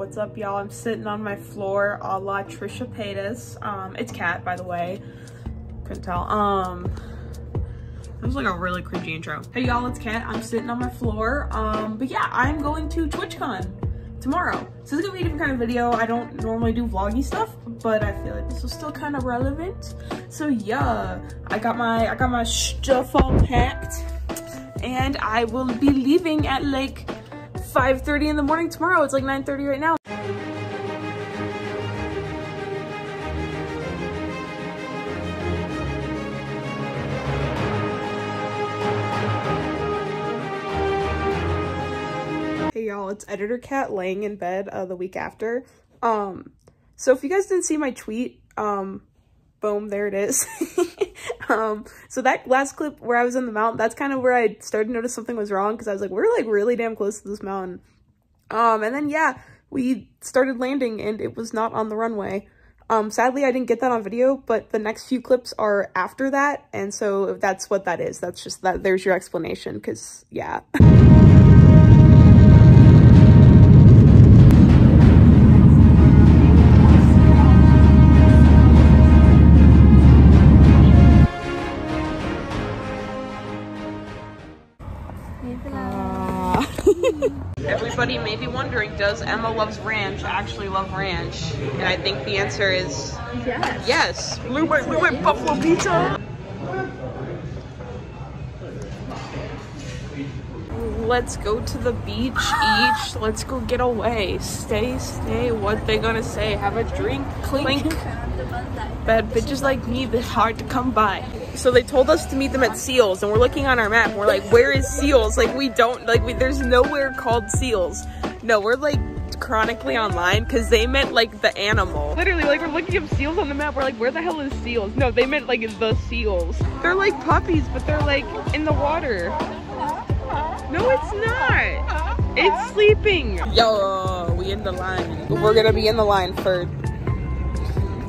What's up, y'all? I'm sitting on my floor a la Trisha Paytas. Um, it's Cat, by the way. Couldn't tell. Um, that was like a really cringy intro. Hey, y'all, it's Cat. I'm sitting on my floor. Um, but yeah, I'm going to TwitchCon tomorrow. So this is gonna be a different kind of video. I don't normally do vloggy stuff, but I feel like this was still kind of relevant. So yeah, I got my I got my stuff all packed, and I will be leaving at like 5.30 in the morning tomorrow. It's like 9.30 right now. Hey y'all, it's Editor Cat laying in bed uh, the week after. Um, so if you guys didn't see my tweet, um, boom, there it is. um, so that last clip where I was in the mountain, that's kind of where I started to notice something was wrong because I was like, we're like really damn close to this mountain. Um, and then yeah, we started landing and it was not on the runway. Um, sadly, I didn't get that on video, but the next few clips are after that. And so that's what that is. That's just that. There's your explanation. Cause yeah. Everybody may be wondering, does Emma Loves Ranch actually love ranch? And I think the answer is Yes. yes. We went, we went Buffalo Pizza. Let's go to the beach each. Let's go get away. Stay, stay. What they gonna say? Have a drink. Clink. Bad bitches like me, they're hard to come by. So they told us to meet them at Seals, and we're looking on our map. And we're like, where is Seals? Like we don't like. We, there's nowhere called Seals. No, we're like chronically online because they meant like the animal. Literally, like we're looking up seals on the map. We're like, where the hell is seals? No, they meant like the seals. They're like puppies, but they're like in the water. No, it's not. It's sleeping. Yo, we in the line. We're gonna be in the line for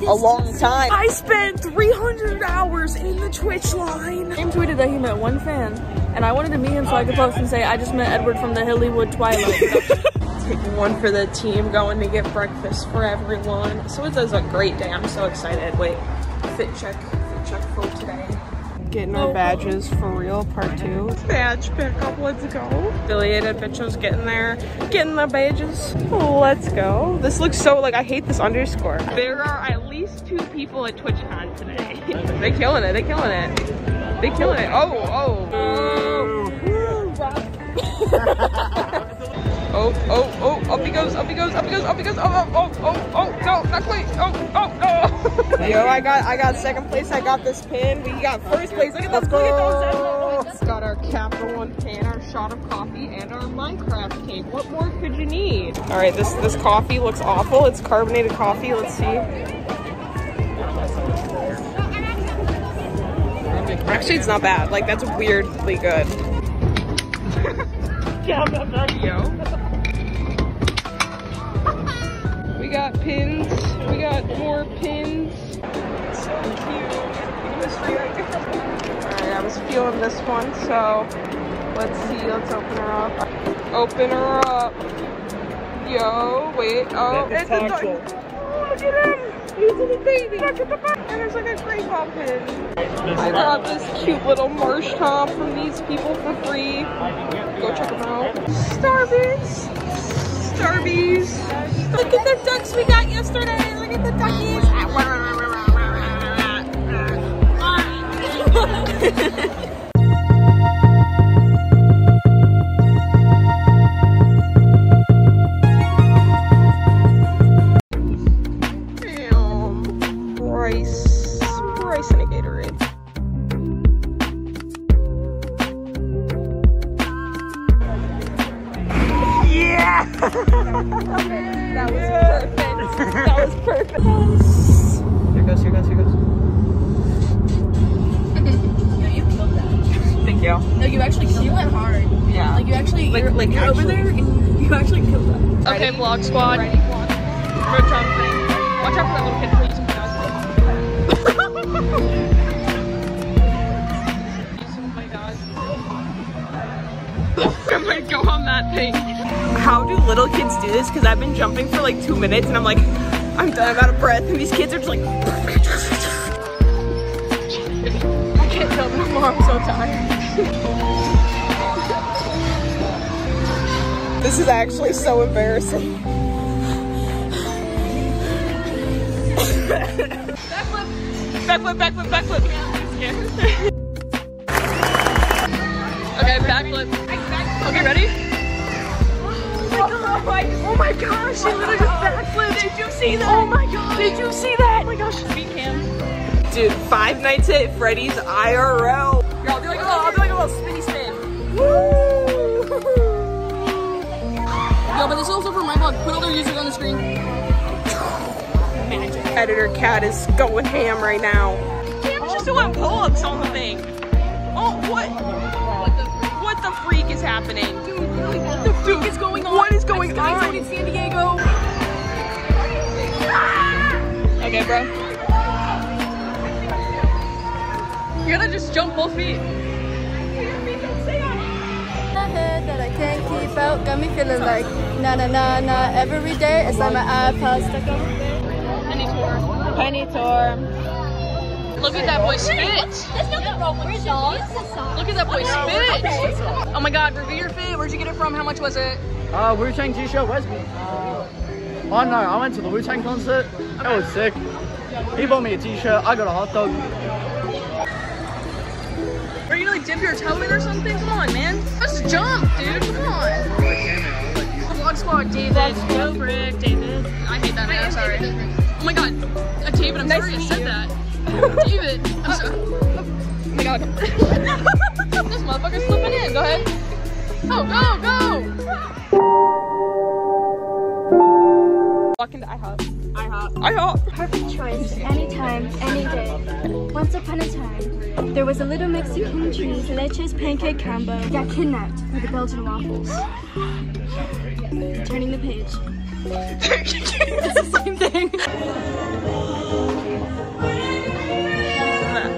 a long time. I spent 300 hours in the Twitch line. Tim tweeted that he met one fan, and I wanted to meet him so I could post and say, I just met Edward from the Hillywood Twilight. Taking one for the team, going to get breakfast for everyone. So it was a great day. I'm so excited. Wait, fit check, fit check for today. Getting our badges for real, part two. Badge pickup, let's go. Affiliated bitches getting there, getting the badges. Let's go. This looks so, like, I hate this underscore. There are at least two people at TwitchCon today. they killing it, they killing it. They killing it. Oh, oh. Oh, oh, oh, up he goes, up he goes, up he goes, up he goes, oh, oh, oh, oh, oh, no, not quite, oh, oh, no. Yo, I got, I got second place, I got this pin, we got first place, look at those, look at those. Got our Capital One pan, our shot of coffee, and our Minecraft cake. What more could you need? All right, this, this coffee looks awful. It's carbonated coffee, let's see. Actually, it's not bad. Like, that's weirdly good. Yo. We got pins. We got more pins. So cute. Alright, I was feeling this one, so let's see. Let's open her up. Open her up. Yo, wait. Oh, it's a dog. Oh, look at him. He's a baby. And there's like a. I got this cute little marsh top from these people for free. Go check them out. Starbies. Starbies. Look at the ducks we got yesterday. Look at the duckies. You. No, you actually killed You went hard. Yeah. Like, you actually, Like- you're, like you're over there and you actually killed that. Okay, vlog squad. Ready? One. Roach on thing. Watch out for that little kid, please. oh my god. I'm gonna go on that thing. How do little kids do this? Because I've been jumping for like two minutes and I'm like, I'm done, I'm out of breath. And these kids are just like, I can't jump anymore. I'm so tired. This is actually so embarrassing. Backflip. Backflip, backflip, backflip. Okay, backflip. Okay, ready? Oh my, oh my gosh, she literally just backflipped. Did you see that? Oh my god. Did you see that? Oh my gosh, beat cam. Dude, Five Nights at Freddy's IRL. Here, I'll do like a little, I'll do like a little spinny spin. Yo, but this is also for my vlog. Put all their users on the screen. Editor Cat is going ham right now. Cam's just doing pull-ups on the thing. Oh, what? What the freak? What the freak is happening? Dude, what the freak is going on? What is going I'm on? in San Diego. Gotta just jump both feet. head that I can't keep out. Got me feeling like na na na na every day. It's like my iPod stuck on my bed. Penny tour. Penny tour. Look at that boy spit. There's nothing wrong with songs. Look at that boy spit. Oh my god, review your fit. Where'd you get it from? How much was it? Uh, Wu Tang T-shirt, Wesby. Uh, oh no, I went to the Wu Tang concert. It was sick. He bought me a T-shirt. I got a hot dog. Are you gonna like dip your toe in or something? Come on, man. Let's jump, dude. Come on. The vlog squad, David. Go Brick, David. I hate that. I'm sorry. Oh my god. Uh, David, I'm sorry you said that. David, I'm sorry. Oh my god. this motherfucker's slipping in. Go ahead. Go, go, go. Walk into IHOP. IHOP. IHOP. Perfect choice, anytime, any day. Once upon a time, there was a little Mexican tres leches pancake combo got kidnapped by the Belgian waffles. Turning the page. It's the same thing.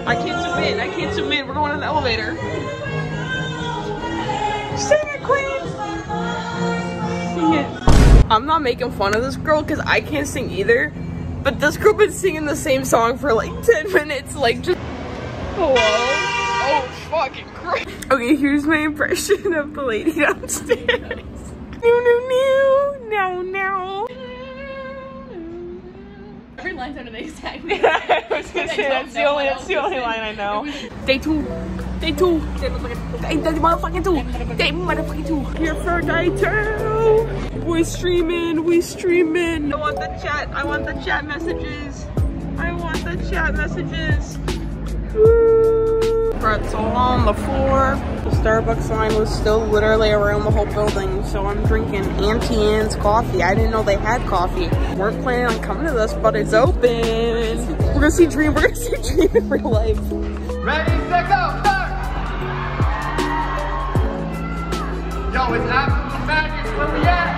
I can't zoom in. I can't zoom in. We're going in the elevator. Sing it, Queen. I'm not making fun of this girl because I can't sing either. But this girl been singing the same song for like 10 minutes. Like just. Hello. Oh, fucking Christ. Okay, here's my impression of the lady downstairs. New, new, new. Now, now. Every line sounded the exact I was gonna say that's the only that's the only line I know. Day two. Day two. Day day motherfucking two. Day motherfucking two. Here for day two. We streaming. We streaming. I want the chat. I want the chat messages. I want the chat messages. Pretzel on the floor. The Starbucks line was still literally around the whole building, so I'm drinking Auntie Anne's coffee. I didn't know they had coffee. Weren't planning on coming to this, but it's open. We're gonna see Dream. We're gonna see Dream in real life. Ready, set, go, Yo, it's absolute magic. Where we at?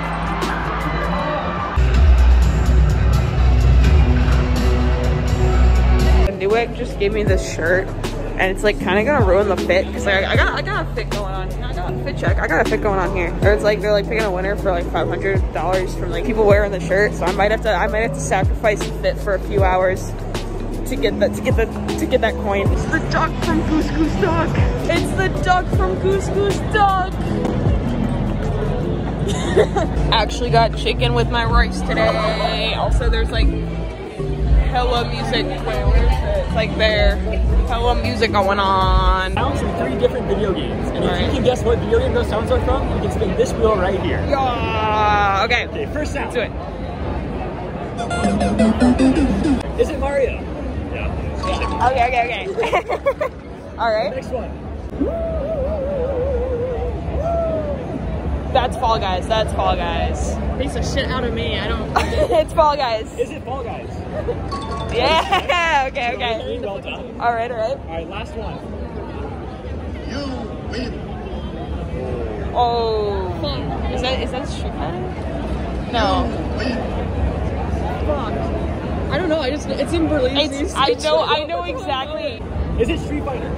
Newegg just gave me this shirt, and it's like kind of gonna ruin the fit because like I got I got a fit going on. I got a fit check. I got a fit going on here. Or it's like they're like picking a winner for like five hundred dollars from like people wearing the shirt. So I might have to I might have to sacrifice the fit for a few hours to get that to get the to get that coin. It's the duck from Goose Goose Duck. It's the duck from Goose Goose Duck. Actually got chicken with my rice today. Also, there's like hella music. Wait, where is it? It's like there. Hella music going on. sounds from three different video games. And if you can guess what video game those sounds are from, you can spin this wheel right here. Yeah. Okay. Okay, first sound. Do it. Is it Mario? Yeah. Okay. Okay. Okay. All right. Next one. That's Fall Guys. That's Fall Guys. Piece of shit out of me. I don't. it's Fall Guys. Is it Fall Guys? Yeah. Okay. Okay. Okay, well done. All right. All right. All right, last one. Oh. Is that is that Street Fighter? No. I don't know. I just it's in Berlin. It's, I know. I know exactly. Is it Street Fighter?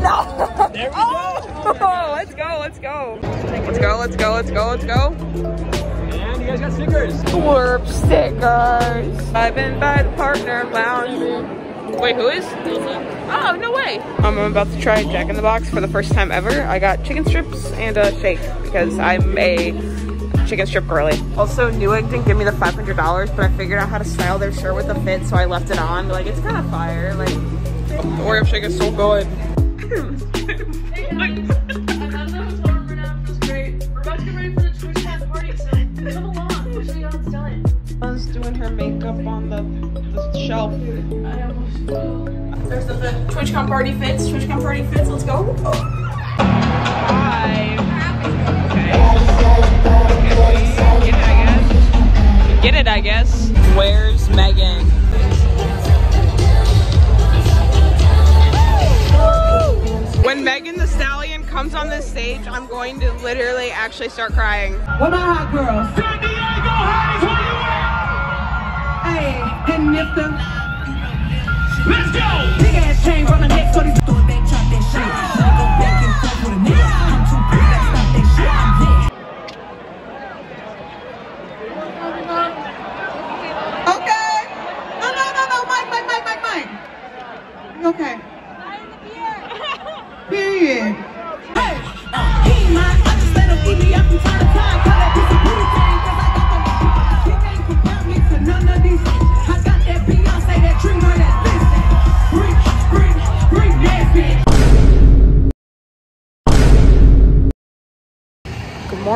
No. There we Oh! go. let's go, let's go. Let's go, let's go, let's go, let's go. And you guys got stickers. Slurp stickers. I've been by the partner lounge. Wait, who is? Oh, no way. Um, I'm about to try Jack in the Box for the first time ever. I got chicken strips and a shake because I'm a chicken strip girly. Also, Newegg didn't give me the $500, but I figured out how to style their shirt with a fit, so I left it on. Like, it's kind of fire. Like, the Oreo shake is so good. I was doing her makeup on the, the shelf. There's the fit. TwitchCon party fits. TwitchCon party fits. Let's go. Hi. Okay. Get it, I guess. Get it, I guess. Where's Megan? When Megan Thee Stallion comes on this stage, I'm going to literally actually start crying. What my hot girls? San Diego, honey, where you at? Hey, and if the Let's go. big ass chain from the neck, so these throw it back, chop that shit. Now go back and forth with a nigga. I'm too big, I stop that shit. I'm lit. Okay. No, no, no, no. Mike, Mike, Mike, Mike, Mike. Okay?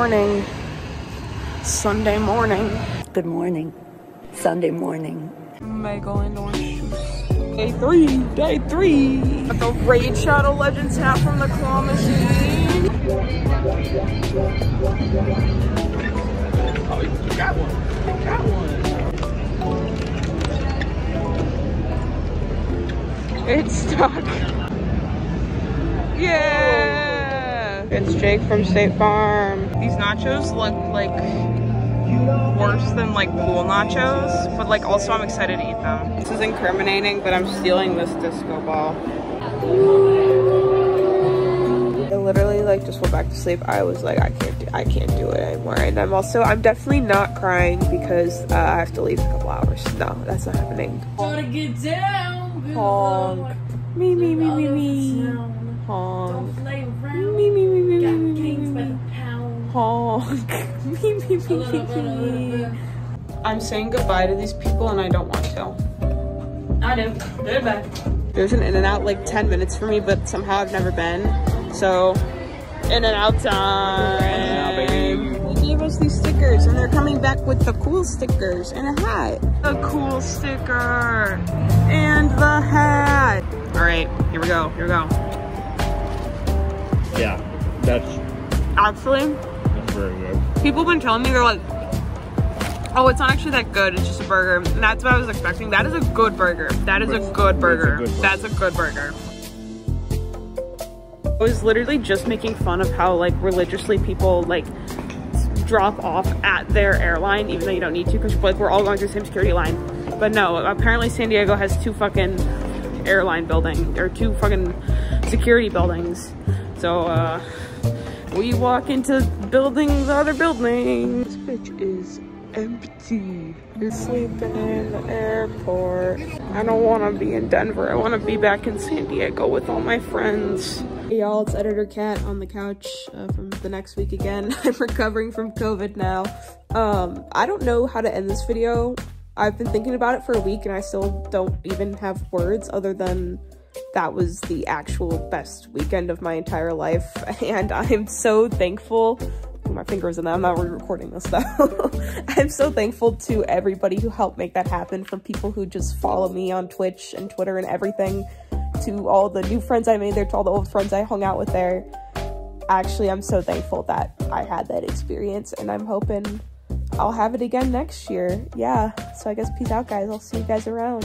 Morning. Sunday morning. Good morning. Sunday morning. Mega and orange juice. Day three, day three. Got the Raid Shadow Legends hat from the claw machine. Oh, you got one. You got one. It's stuck. Yeah! It's Jake from State Farm. These nachos look like worse than like pool nachos, but like also I'm excited to eat them. This is incriminating, but I'm stealing this disco ball. I literally like just went back to sleep. I was like, I can't, do, I can't do it anymore. And I'm also, I'm definitely not crying because uh, I have to leave in a couple hours. No, that's not happening. Honk. Me, me, me, me, me. Honk. Me, me, me, me, me, me, me. Honk. Me, me, me, me, me. I'm saying goodbye to these people and I don't want to. I do. Goodbye. There's an In-N-Out like 10 minutes for me, but somehow I've never been. So, In-N-Out time. They gave us these stickers and they're coming back with the cool stickers and a hat. The cool sticker and the hat. All right, here we go, here we go. Yeah, that's, Actually, that's very good. people have been telling me they're like, oh, it's not actually that good. It's just a burger. And that's what I was expecting. That is a good burger. That is a good burger. good burger. That's a good burger. I was literally just making fun of how like religiously people like drop off at their airline, even though you don't need to, because like we're all going through the same security line. But no, apparently San Diego has two fucking airline building or two fucking security buildings. So uh we walk into building the other building. This bitch is empty. You're sleeping in the airport. I don't want to be in Denver. I want to be back in San Diego with all my friends. Hey y'all, it's Editor Cat on the couch uh, from the next week again. I'm recovering from COVID now. Um, I don't know how to end this video. I've been thinking about it for a week and I still don't even have words other than that was the actual best weekend of my entire life and I'm so thankful my fingers in that I'm not re-recording this though. I'm so thankful to everybody who helped make that happen from people who just follow me on Twitch and Twitter and everything to all the new friends I made there to all the old friends I hung out with there. Actually I'm so thankful that I had that experience and I'm hoping I'll have it again next year. Yeah so I guess peace out guys. I'll see you guys around